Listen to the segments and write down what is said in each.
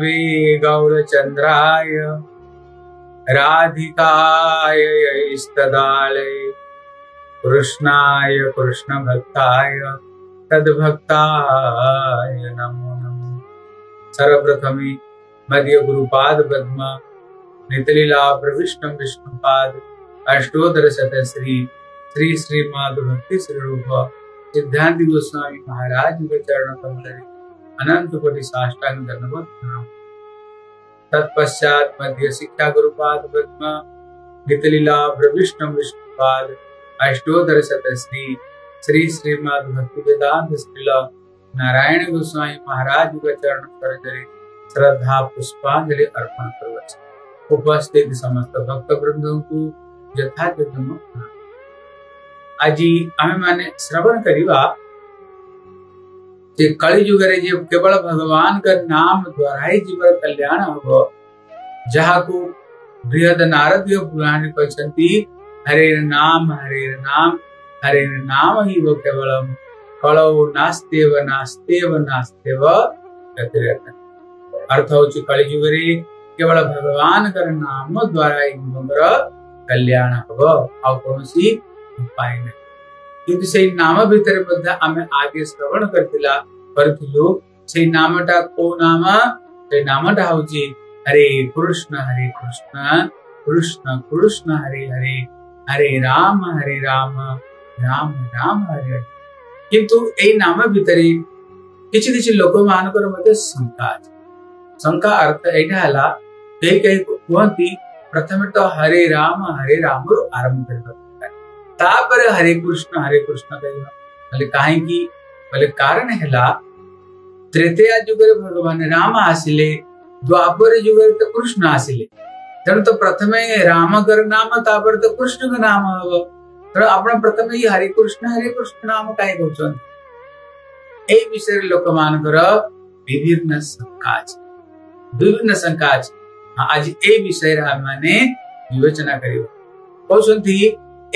गुरवे गौरचन्द्राय राधिकाय कृष्णाय कृष्णभक्ताय तद्भक्ताय नमो नमः सर्वप्रथमे मध्य गुरुपाद पद्म नितलीला प्रविष्णम विष्णुपाद अष्टोत्तर शत श्री श्री श्री माधु भक्ति गोस्वामी महाराज चरण कमल अनंत कोटि साष्टांग दंडवत प्रणाम तत्पश्चात मध्य शिक्षा गुरु पाद गुरुपाद पद्मा प्रविष्ट विष्णु पाद अष्टोदर सतश्री श्री श्रीमद भक्ति वेदांत श्रीला नारायण गोस्वामी महाराज का चरण पर जरे श्रद्धा पुष्पांजलि अर्पण करवच उपस्थित समस्त भक्त वृंदों को यथार्थ आज आम मैंने श्रवण करवा युग रे जीव केवल भगवान का नाम द्वारा ही जीवन कल्याण हो जहाँ को बृहद नारद पुराण कहते हरे नाम हरे नाम हरे नाम ही वो केवल कलौ नास्ते नास्ते व व नास्ते व अर्थ हो युग रे केवल भगवान कर नाम द्वारा ही जीवन कल्याण होगा और कौन सी उपाय नहीं क्योंकि से नाम भीतर बद्ध आगे श्रवण करतिला परंतु लोक नाम टा को नामा सही नामटा हवची हरे कृष्ण हरे कृष्ण कृष्ण कृष्ण हरे हरे हरे राम हरे राम राम রাম হরে কিন্তু এই নাম ভিতরে কিছু কিছু লোক মানকর মধ্যে शंका शंका अर्थ অর্থ এইটা হেলা কে কে কুহতি প্রথমে हरे राम রাম হরে রামରୁ तापर हरे कृष्ण हरे कृष्ण कह बोले कहीं की बोले कारण है तृतीय युग भगवान राम आसिले द्वापर युग तो कृष्ण आसिले तेणु तो प्रथम राम कर नाम तापर तो कृष्ण का नाम हम तेना आप प्रथम ये हरे कृष्ण हरे कृष्ण नाम कहीं कौन ए विषय लोक मान विभिन्न शंका विभिन्न शंका हाँ, आज ए विषय मैंने विवेचना कर कौन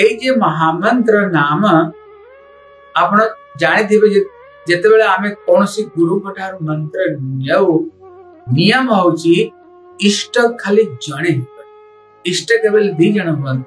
ये महामंत्र नाम आप जानते जिते बे कौन गुरु मंत्र नियम हूँ इष्ट खाली जड़े इष्ट केवल दीज हम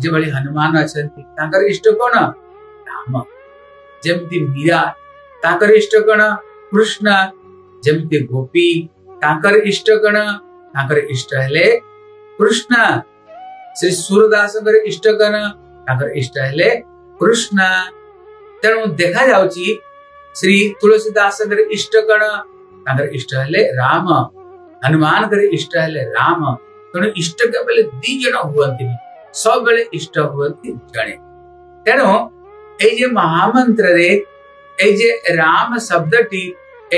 जो हनुमान अच्छा इष्ट कौन राम जमी मीरा इष्ट कण कृष्ण जमी गोपी इष्ट कण इष्ट कृष्ण ಶ್ರೀ ಸೂರ್ಯದಾಸଙ୍କର ଇଷ୍ଟଗଣ ତାଙ୍କର ଇଷ୍ଟ ହେଲେ କୃଷ୍ଣ ତେଣୁ ଦେଖାଯାଉଛି ଶ୍ରୀ ତୁଳସୀଦାସଙ୍କର ଇଷ୍ଟଗଣ ତାଙ୍କର ଇଷ୍ଟ ହେଲେ ରାମ ହନୁମାନଙ୍କର ଇଷ୍ଟ ହେଲେ ରାମ ତେଣୁ ଇଷ୍ଟ କେବଳ ଦି ଜଣ ହୁଅନ୍ତିନି ସବୁବେଳେ ଇଷ୍ଟ ହୁଅନ୍ତି ଜଣେ ତେଣୁ ଏଇ ଯେ ମହାମନ୍ତ୍ରରେ ଏଇ ଯେ ରାମ ଶବ୍ଦଟି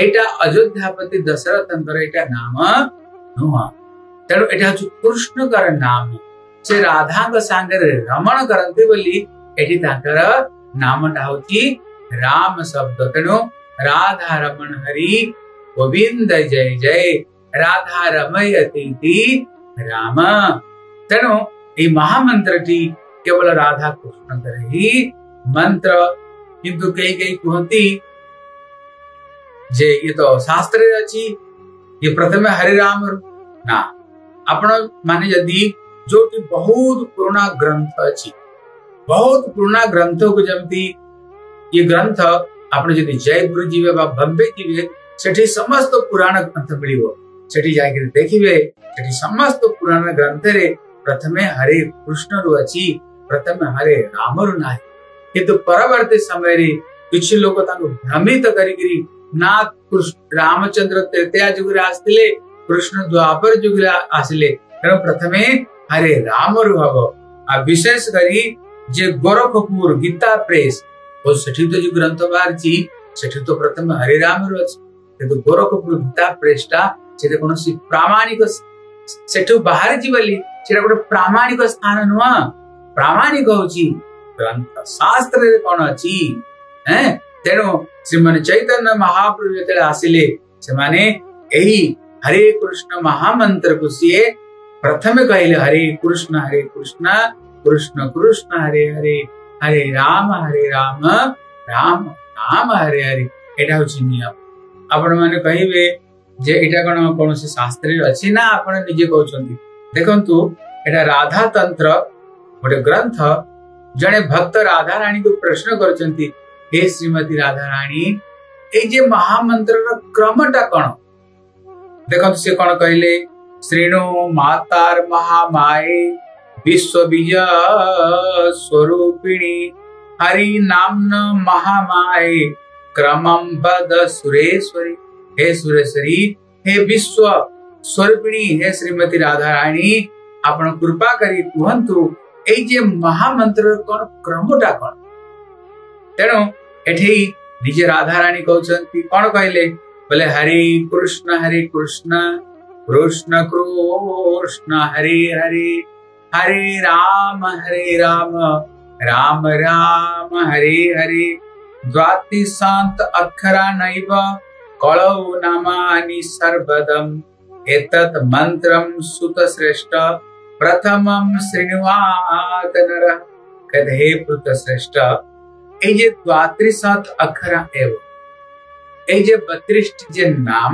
ଏଇଟା ଅଯୋଧ୍ୟାପତି ଦଶରଥଙ୍କର ଏଇଟା ନାମ ନୁହଁ ତେଣୁ ଏଇଟା ହଉଛି କୃଷ୍ଣଙ୍କର ନାମ से राधा सांगरे रमण करते नाम राम शब्द तेणु राधा रमण हरि गोविंद जय जय राधा रमय राम तेणु ये महामंत्र केवल राधा कृष्ण ही मंत्र किंतु कई कई कहती जे ये तो शास्त्र अच्छी ये प्रथम हरिराम ना आप मानी जो कि बहुत पुराना ग्रंथ अच्छी बहुत पुराना ग्रंथ को जमती ये ग्रंथ आपने जब जयपुर जीवे बम्बे जीवे सेठी समस्त पुराण ग्रंथ मिली हो सेठी समस्त पुराण ग्रंथ रे प्रथमे हरे कृष्ण रु अच्छी प्रथमे हरे राम रु ना किंतु परवर्ती समय भ्रमित कर रामचंद्र तृतीय युग रे आसले कृष्ण द्वापर युग रे आसले प्रथमे हरे राम भगव आ विशेष करी जे गोरखपुर गीता प्रेस ओ सठी तो जो ग्रंथ बाहर छी सठी तो प्रथम हरे राम रो छी किंतु गोरखपुर गीता प्रेस ता जेते कोनो सी प्रामाणिक सेठु बाहर जी बली सेरा गो प्रामाणिक स्थान नुवा प्रामाणिक हो छी ग्रंथ शास्त्र रे कोन अछि ह तेनो श्रीमन चैतन्य महाप्रभु जेते आसीले से माने एही हरे कृष्ण महामंत्र को सीए ಪ್ರಥಮೆ ಕೈಲಿ ಹರೇ ಕೃಷ್ಣ ಹರೇ ಕೃಷ್ಣ ಕೃಷ್ಣ ಕೃಷ್ಣ ಹರೇ ಹರೇ ಹರೇ ರಾಮ ಹರೇ ರಾಮ ରାମ ରାମ ହରେ ହରେ ଏଇଟା ହଉଛି ନିୟମ ଆପଣମାନେ କହିବେ ଯେ ଏଇଟା କଣ କୌଣସି ଶାସ୍ତ୍ରରେ ଅଛି ନା ଆପଣ ନିଜେ କହୁଛନ୍ତି ଦେଖନ୍ତୁ ଏଇଟା ରାଧାତନ୍ତ୍ର ଗୋଟେ ଗ୍ରନ୍ଥ ଜଣେ ଭକ୍ତ ରାଧାରାଣୀଙ୍କୁ ପ୍ରଶ୍ନ କରୁଛନ୍ତି ହେ ଶ୍ରୀମତୀ ରାଧାରାଣୀ ଏଇ ଯେ ମହାମନ୍ତ୍ରର କ୍ରମଟା କଣ ଦେଖନ୍ତୁ ସେ କଣ କହିଲେ श्रेणु मातार महामाये विश्वबीज स्वरूपिणी हरि नाम्न महामाये क्रमम बद सुरेश्वरी हे सुरेश्वरी हे विश्व स्वरूपिणी हे श्रीमती राधा राणी ଆପଣ କୃପା କରି କୁହନ୍ତୁ ଏଇ ଯେ ମହାମନ୍ତ୍ରର କଣ କ୍ରମଟା କଣ ତେଣୁ ଏଠି ନିଜେ ରାଧାରାଣୀ କହୁଛନ୍ତି କଣ କହିଲେ ବୋଲେ ହରେ କୃଷ୍ଣ ହରେ କୃଷ୍ଣ कृष्ण कृष्ण हरे हरे हरे राम हरे राम राम राम हरे हरे द्वातिशान्त अक्षरा नैव कलौ नामानि सर्वदम् एतत् मन्त्रं सुतश्रेष्ठ প্রথমম শ্রীনিবাত নর কদহে পুত শ্রেষ্ঠ এই যে দ্বাত্রিশত অক্ষরা এব এই যে বত্রিশটি যে নাম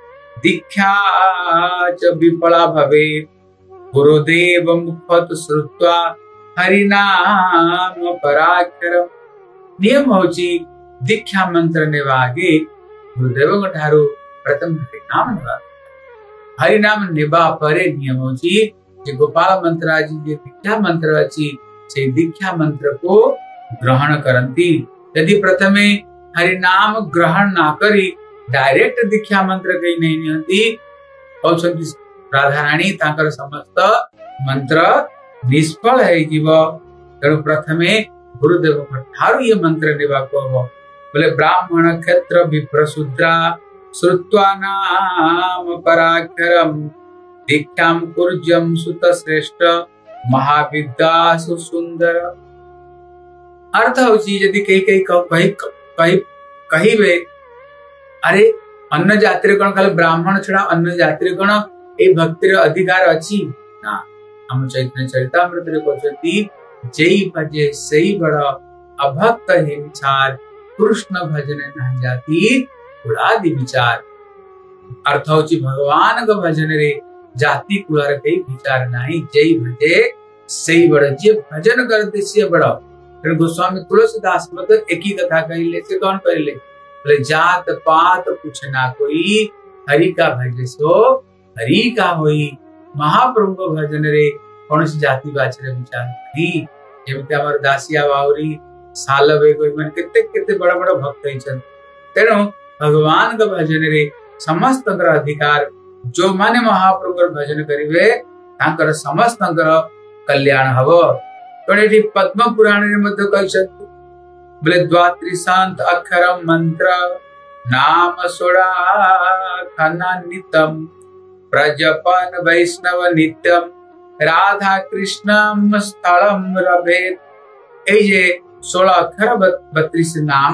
दीक्षा च विपला भवे गुरुदेव मुखत श्रुत्वा हरिनाम पराक्षरम नियम हूँ दीक्षा मंत्र निवागे गुरुदेव ठारू प्रथम हरिनाम निवा हरिनाम नेबा परे नियम हूँ જે ગોપાલ મંત્રાજી જે દીક્ષા મંત્ર છે સે દીક્ષા મંત્ર કો ગ્રહણ કરંતી યદિ પ્રથમે હરિનામ ग्रहण ना करी डायरेक्ट दीक्षा मंत्र कहीं नहीं राधाराणी समस्त मंत्र निष्फल तेणु प्रथम गुरुदेव ये मंत्र बोले ब्राह्मण क्षेत्र विभ्रशुद्रा श्रुआ नाम पराक्रम दीक्षा कुर्जम सुत श्रेष्ठ महाविद्या सुंदर अर्थ हूँ कही कही कही कही कही कही कही कही कही अरे अन्य जातिर कौन खाली ब्राह्मण छड़ा अन्य जातिर कौन ए भक्ति रो अधिकार अछि ना हम चैतन्य चरितामृत रे कहछति जेई भजे सही बड़ा अभक्त हे विचार कृष्ण भजने न जाति कुला दि विचार अर्थ होची भगवान को भजन रे जाति कुला रे कई विचार नाही जेई भजे सही बड़ा जे भजन करते से बड़ा फिर गोस्वामी तुलसीदास मत एक ही कथा कहले से कौन कहले प्रजात पात कुछ ना कोई हरि का भज सो हरि का होई महाप्रभु को भजन रे कौन जाति बाचर विचार नहीं ଯେମିତି ଆମର ଦାସିଆ ବାଉରୀ ସାଲ ବେଗ ଏମାନେ କେତେ କେତେ ବଡ ବଡ ଭକ୍ତ ହେଇଛନ୍ତି ତେଣୁ ଭଗବାନଙ୍କ ଭଜନରେ ସମସ୍ତଙ୍କର ଅଧିକାର ଯୋଉମାନେ ମହାପ୍ରଭୁଙ୍କର ଭଜନ କରିବେ ତାଙ୍କର ସମସ୍ତଙ୍କର କଲ୍ୟାଣ ହବ ତେଣୁ ଏଠି ପଦ୍ମ ପୁରାଣରେ ମଧ୍ୟ କହିଛନ୍ତି বলে द्वाद्रीशान्त অক্ষরম মন্ত্র নাম সড়া খন্নীতম প্রজাপন বৈষ্ণব নিত্য রাধা কৃষ্ণম স্থলম রবে এই 16 অক্ষর 32 নাম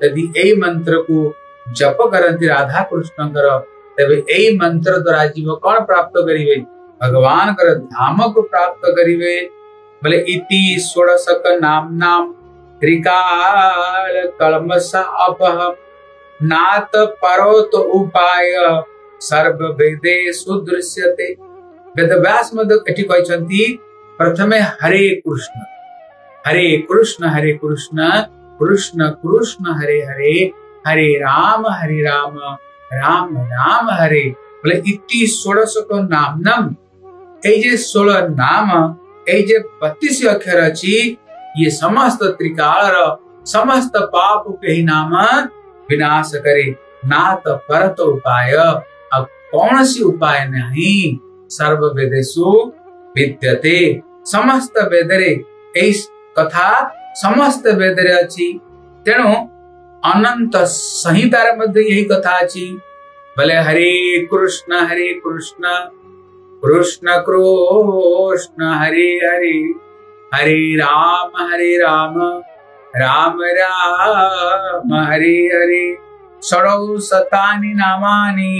তদি এই মন্ত্র কো জপ করেন রাধা কৃষ্ণ ঘর তebe এই মন্ত্র দ্বারা জীব কোন প্রাপ্ত করিবে ভগবান ঘর धाम को प्राप्त करीबे বলে ইতি 16ক নাম নাম त्रिकाल कलम नात परो उपाय सर्व वेदे सुदृश्य वेद व्यास कहते प्रथमे हरे कृष्ण हरे कृष्ण हरे कृष्ण कृष्ण कृष्ण हरे हरे हरे राम हरे राम राम राम हरे बोले इतनी षोड़श को नाम नम ये षोल नाम ये बत्तीस अक्षर अच्छी ये समस्त त्रिकार समस्त पाप के ही नाम विनाश करे ना तो पर तो उपाय अब कौन सी उपाय नहीं सर्व वेदेशु विद्यते समस्त वेदरे इस कथा समस्त वेदरे अच्छी तेणु अनंत संहितार मध्य यही कथा अच्छी भले हरे कृष्ण हरे कृष्ण कृष्ण कृष्ण हरे हरे हरे राम हरे राम राम राम हरे हरे षडौ सतानि नामानि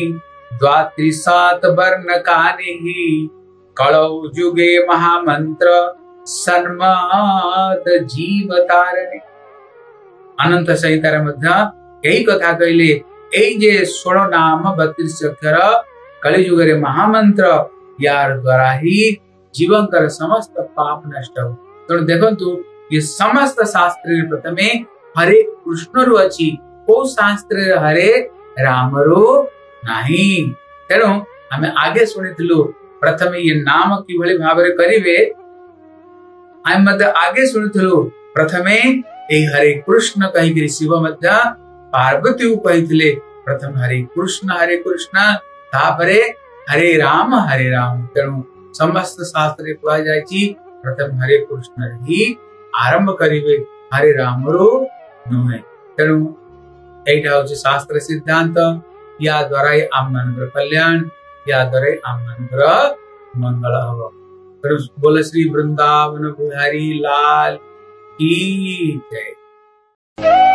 द्वात्रिसात् वर्णकानिः कलौ जुगे महामंत्र सन्माद जीव तारणे अनंत संहितार मध्य यही कथा कहले এই যে ষোল নাম বত্রিশ অক্ষর महामंत्र यार द्वारा ही जीवन कर समस्त पाप नष्ट হচ্ছে ᱛᱚ ᱫᱮᱠᱷᱚᱱᱛᱩ ᱮ ᱥᱚᱢᱟᱥᱛ ᱥᱟᱥᱛᱨᱤ ᱯᱨಥᱢᱮ ᱦᱟᱨᱮ ᱠᱩᱥᱱᱚ ᱨᱚᱦᱟᱪᱤ ᱚᱬ ᱥᱟᱥᱛᱨᱮ ᱦᱟᱨᱮ ᱨᱟᱢ ᱨᱩᱯ ᱱᱟᱦᱤᱱ ᱛᱮᱱᱚ ᱟᱢᱮ ᱟᱜᱮ ᱥᱩᱱᱤᱛᱞᱩ ᱯᱨಥᱢᱮ ᱮ ᱱᱟᱢ ᱠᱤ ᱵᱷᱟᱹᱞᱤ ᱵᱷᱟᱵᱨᱮ ᱠᱟᱹᱨᱤᱵᱮ ᱟᱭᱢᱟᱫ ᱟᱜᱮ ᱥᱩᱱᱤᱛᱞᱩ ᱯᱨಥᱢᱮ ᱮ ᱦᱟᱨᱮ ᱠᱩᱥᱱ ᱠᱟᱭᱜᱨᱤ ᱥᱤᱵᱚ ᱢᱫᱷᱭᱟ ᱵᱟᱨᱜᱚᱛᱮ ᱩᱯᱟᱭᱛᱞᱮ ᱯᱨಥᱢ ᱦᱟᱨᱮ ᱠᱩᱥᱱ ᱦᱟᱨᱮ ᱠᱩᱥᱱᱟ ᱛᱟᱯᱨᱮ ᱦᱟᱨᱮ ᱨᱟᱢ ᱦᱟᱨᱮ प्रथम हरे कृष्ण ही आरंभ करिवे हरे राम रो नुहे तेणु एटा होचे शास्त्र सिद्धांत या द्वारा ही आम मान कल्याण या द्वारा ही आम मान मंगल हव तेणु बोले श्री वृंदावन बुधारी लाल की जय